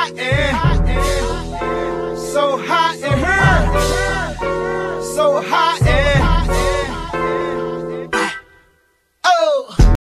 hot and so hot in her, so hot and.